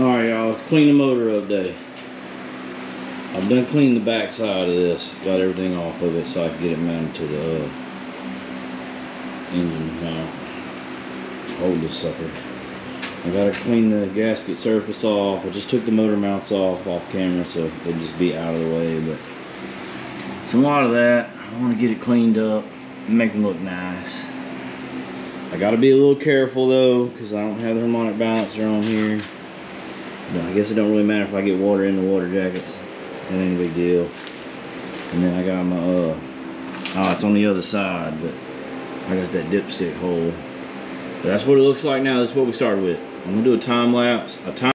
Alright y'all, let's clean the motor up day. I've done cleaned the back side of this, got everything off of it so I can get it mounted to the uh, engine mount. Hold this sucker. I gotta clean the gasket surface off. I just took the motor mounts off off camera so they'd just be out of the way, but it's a lot of that. I wanna get it cleaned up and make them look nice. I gotta be a little careful though, because I don't have the harmonic balancer on here. I guess it don't really matter if I get water in the water jackets. That ain't a big deal. And then I got my, uh, oh, it's on the other side, but I got that dipstick hole. But that's what it looks like now. That's what we started with. I'm gonna do a time lapse, a time